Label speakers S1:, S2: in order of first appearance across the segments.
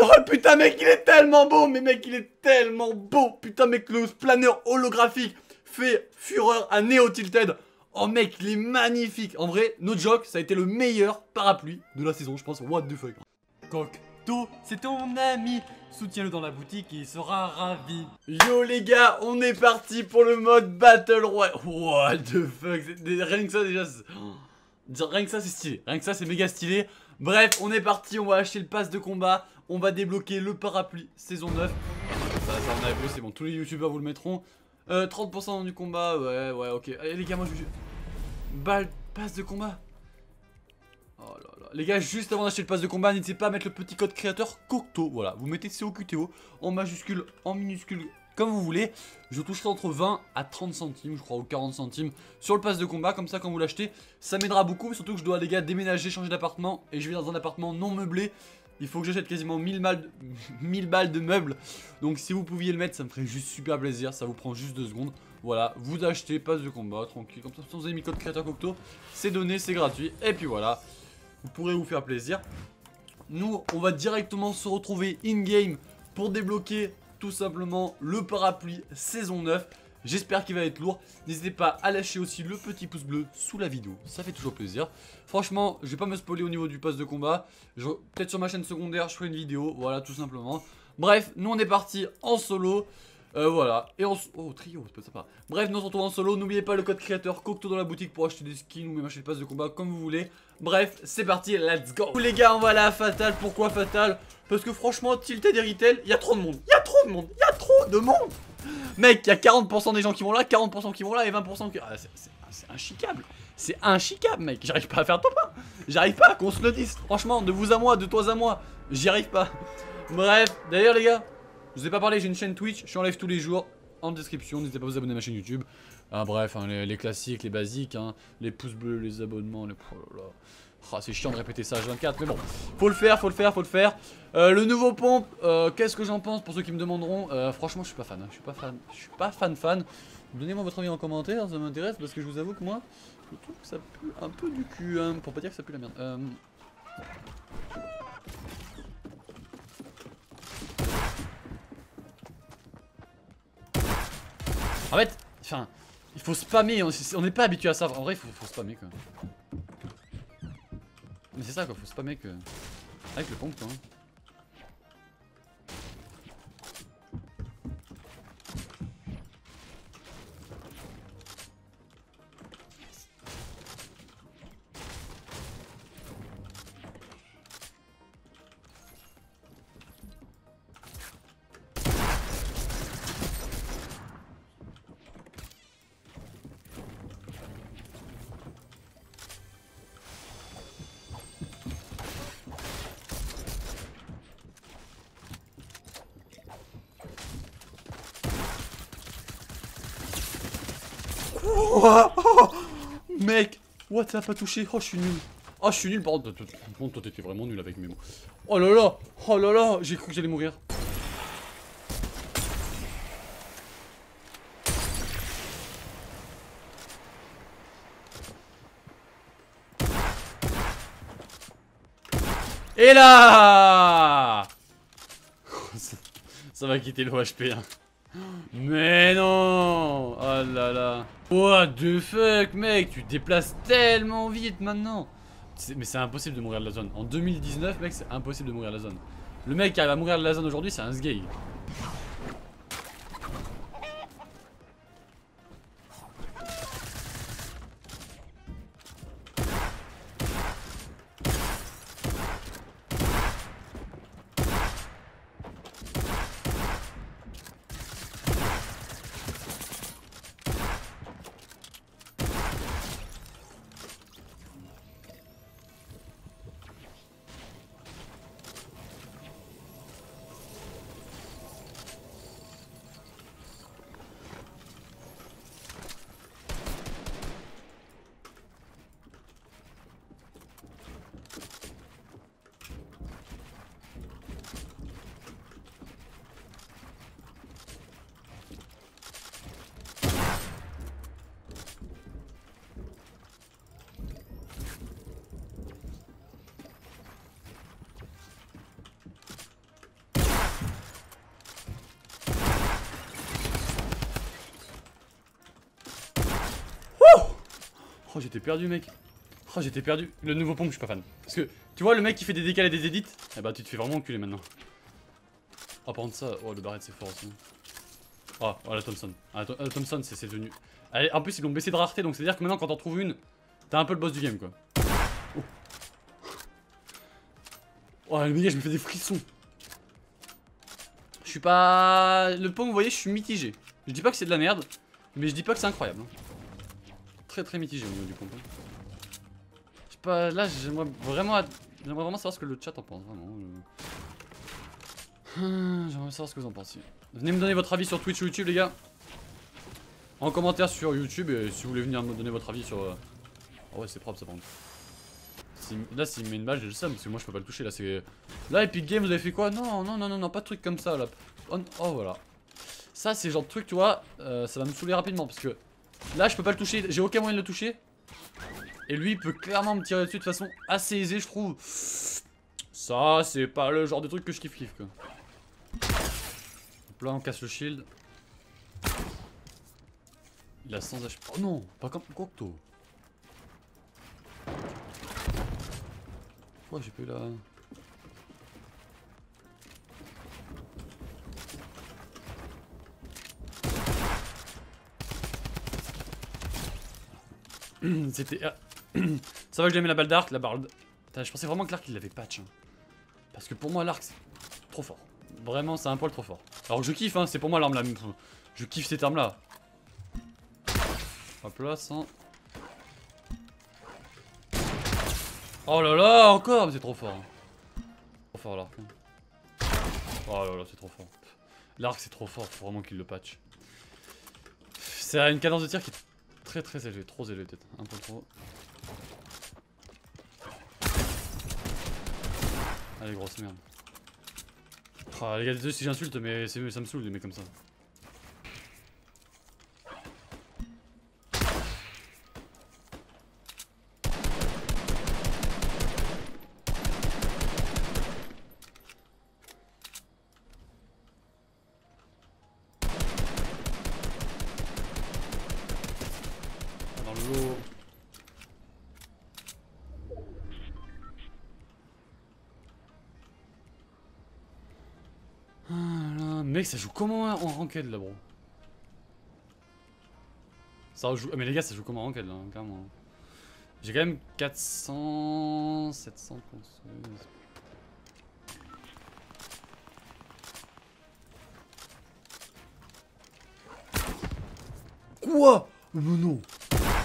S1: Oh putain mec il est tellement beau Mais mec il est tellement beau. Putain mec le planeur holographique fait fureur à Neo Tilted. Oh mec il est magnifique. En vrai no joke ça a été le meilleur parapluie de la saison je pense. What the fuck. Cocteau c'est ton ami. Soutiens-le dans la boutique et il sera ravi. Yo les gars on est parti pour le mode Battle Royale. What the fuck Rien que ça déjà Rien que ça c'est stylé. Rien que ça c'est méga stylé Bref, on est parti, on va acheter le pass de combat, on va débloquer le parapluie saison 9. Ça, ça on a vu, c'est bon, tous les youtubeurs vous le mettront. Euh, 30% du combat, ouais, ouais, ok. Allez les gars, moi je... Balle, passe de combat. Oh là là. Les gars, juste avant d'acheter le pass de combat, n'hésitez pas à mettre le petit code créateur COCTO. Voilà, vous mettez COQTO en majuscule, en minuscule, comme vous voulez. Je toucherai entre 20 à 30 centimes, je crois, ou 40 centimes sur le pass de combat. Comme ça, quand vous l'achetez, ça m'aidera beaucoup. Surtout que je dois, les gars, déménager, changer d'appartement. Et je vais dans un appartement non meublé. Il faut que j'achète quasiment 1000 balles, 1000 balles de meubles. Donc si vous pouviez le mettre, ça me ferait juste super plaisir. Ça vous prend juste 2 secondes. Voilà, vous achetez, passe de combat, tranquille. Comme ça, vous avez mis code créateur Cocteau, c'est donné, c'est gratuit. Et puis voilà, vous pourrez vous faire plaisir. Nous, on va directement se retrouver in-game pour débloquer tout simplement le parapluie saison 9. J'espère qu'il va être lourd. N'hésitez pas à lâcher aussi le petit pouce bleu sous la vidéo. Ça fait toujours plaisir. Franchement, je vais pas me spoiler au niveau du pass de combat. Peut-être sur ma chaîne secondaire, je ferai une vidéo. Voilà, tout simplement. Bref, nous on est parti en solo. Euh, voilà, et on... Oh, trio, c'est pas sympa. Bref, nous on se en solo. N'oubliez pas le code créateur Cocteau dans la boutique pour acheter des skins ou même acheter des passes de combat comme vous voulez. Bref, c'est parti, let's go Les gars, on va à Fatal. Pourquoi Fatal? Parce que franchement, Tilted et Retail, il y a trop de monde. Il y a trop de monde. Il y a trop de monde Mec, il y a 40% des gens qui vont là, 40% qui vont là et 20% qui... Ah, c'est inchicable C'est inchicable, mec J'arrive pas à faire top 1 J'arrive pas, qu'on se le dise Franchement, de vous à moi, de toi à moi, j'y arrive pas Bref, d'ailleurs les gars, je vous ai pas parlé, j'ai une chaîne Twitch, je suis en live tous les jours, en description, n'hésitez pas à vous abonner à ma chaîne YouTube. Ah, bref, hein, les, classiques, les basiques, hein, les pouces bleus, les abonnements, les... Oh. Oh, c'est chiant de répéter ça H24, mais bon, faut le faire, faut le faire, faut le faire. Euh, le nouveau pompe, euh, qu'est-ce que j'en pense pour ceux qui me demanderont euh, Franchement, je suis pas fan, hein, je suis pas fan, je suis pas fan fan. Donnez-moi votre avis en commentaire, ça m'intéresse parce que je vous avoue que moi, je trouve que ça pue un peu du cul, hein, pour pas dire que ça pue la merde. En fait, enfin, il faut spammer, on n'est pas habitué à ça. En vrai, il faut, spammer quoi. Mais c'est ça quoi, faut spammer que... Avec le pompe quoi. Oh, Mec What, ça a pas touché Oh, je suis nul Oh, je suis nul, par contre, toi, t'étais vraiment nul avec mes mots. Oh là là Oh là là J'ai cru que j'allais mourir. Et là ça, va quitter le HP. Hein. Mais non Oh là là What the fuck, mec Tu déplaces tellement vite maintenant Mais c'est impossible de mourir de la zone. En 2019, mec, c'est impossible de mourir de la zone. Le mec qui arrive à mourir de la zone aujourd'hui, c'est un sgay. Oh, j'étais perdu, mec. Oh, j'étais perdu. Le nouveau pompe, je suis pas fan. Parce que, tu vois, le mec qui fait des décalés des edits, eh bah, tu te fais vraiment enculer maintenant. Oh, par contre, ça, oh, le barrette, c'est fort aussi. Oh, oh, la Thompson. Ah, la Thompson, c'est devenu. En plus, ils l'ont baissé de rareté, donc c'est à dire que maintenant, quand t'en trouves une, t'as un peu le boss du game, quoi. Oh, oh le méga, je me fais des frissons. Je suis pas. Le pompe, vous voyez, je suis mitigé. Je dis pas que c'est de la merde, mais je dis pas que c'est incroyable. Hein. Très très mitigé au niveau du. Hein. Je sais pas, là j'aimerais vraiment, j'aimerais vraiment savoir ce que le chat en pense, vraiment. Hum, j'aimerais savoir ce que vous en pensez. Venez me donner votre avis sur Twitch ou YouTube, les gars. En commentaire sur YouTube, et si vous voulez venir me donner votre avis sur... Euh, oh ouais, c'est propre ça par contre. Là, s'il met une balle, j'ai le seum, parce que moi je peux pas le toucher. Là, c'est. Là, Epic Games, vous avez fait quoi? Non, non, non, non, non, pas de truc comme ça là. Oh, voilà. Ça, c'est genre de truc, tu vois, euh, ça va me saouler rapidement parce que là, je peux pas le toucher. J'ai aucun moyen de le toucher. Et lui, il peut clairement me tirer dessus de façon assez aisée, je trouve. Ça, c'est pas le genre de truc que je kiffe kiffe quoi. Là, on casse le shield. Il a 100 HP. Oh non, pas comme Cocteau. Pourquoi j'ai eu la... C'était... Ah. Ça va que j'ai mis la balle d'arc, la balle... Je pensais vraiment que l'arc il l'avait patch. Hein. Parce que pour moi l'arc c'est trop fort. Vraiment c'est un poil trop fort. Alors que je kiffe hein, c'est pour moi l'arme là. Je kiffe cette arme là. Hop là, sans... Oh là là, encore c'est trop fort. Trop fort l'arc. Hein. Oh là là, c'est trop fort. L'arc c'est trop fort, faut vraiment qu'il le patch. C'est une cadence de tir qui très très élevé, trop élevé peut-être, un peu trop. Allez grosse merde. Oh, les gars, désolé si j'insulte, mais ça me saoule les mecs comme ça. Mec, ça joue comment en ranked là, bro? Ça joue. Ah, mais les gars, ça joue comment en ranked là, clairement. J'ai quand même 400. 700 construits. Quoi? Mais non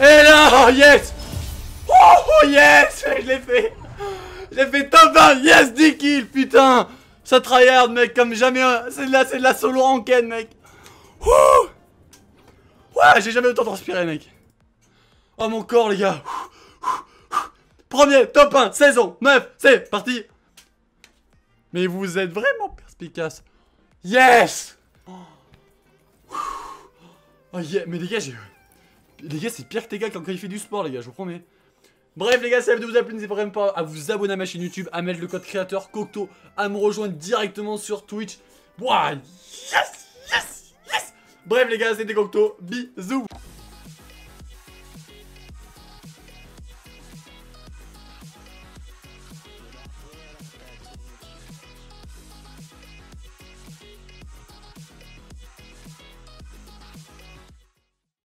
S1: Et là, oh yes! Oh, oh yes! Je l'ai fait! Je l'ai fait top 1 Yes 10 kills, putain! Ça tryhard, mec, comme jamais C'est de, la, de la solo enquête, mec. Ouh! Ouais, j'ai jamais autant transpiré, mec. Oh, mon corps, les gars. Premier, top 1, saison. 9, c'est parti Mais vous êtes vraiment perspicace. Yes! Oh, yeah, mais les gars, j'ai... Les gars, c'est pire que tes gars quand il fait du sport, les gars, je vous promets. Bref les gars, si la vidéo vous a plu, n'hésitez vraiment pas à vous abonner à ma chaîne YouTube, à mettre le code créateur Cocteau, à me rejoindre directement sur Twitch. Yes, yes, yes. Bref les gars, c'était Cocteau, bisous